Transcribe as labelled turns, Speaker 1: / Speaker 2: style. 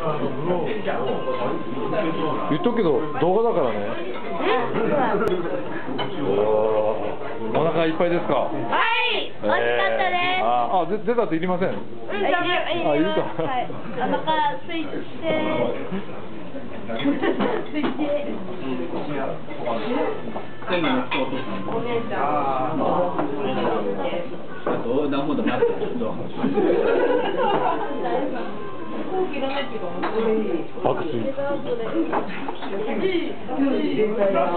Speaker 1: 言っとくけど動画だからね。お腹いっぱいですか？
Speaker 2: はい、美味しかったです。
Speaker 1: えー。ああで出たっていりません？
Speaker 2: うん、
Speaker 1: あいるか。
Speaker 2: はい、お腹空いて。空いて。
Speaker 3: 全部の人を落とすの
Speaker 2: お姉ちゃん。
Speaker 3: あと横断歩道にあっ 일어날
Speaker 1: 지가
Speaker 2: 없는데. 아, 그치. 나